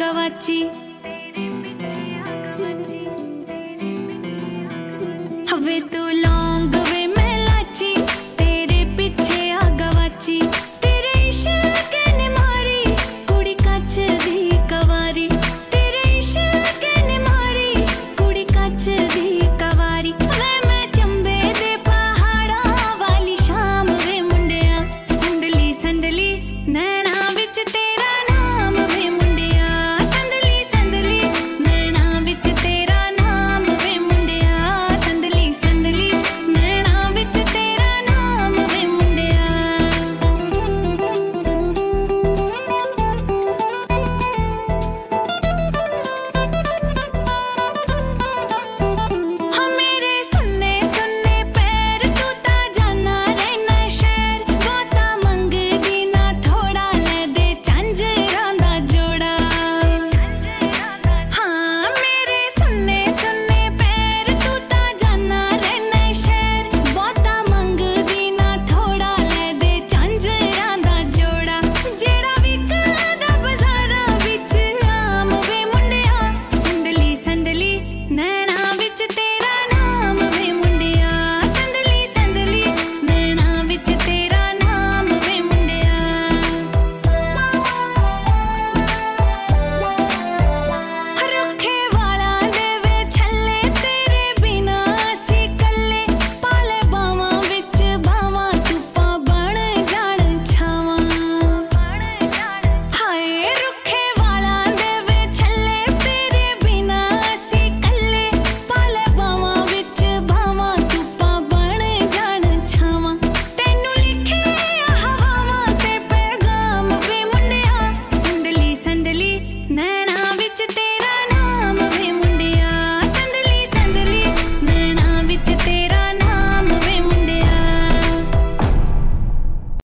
गवाची हवे तू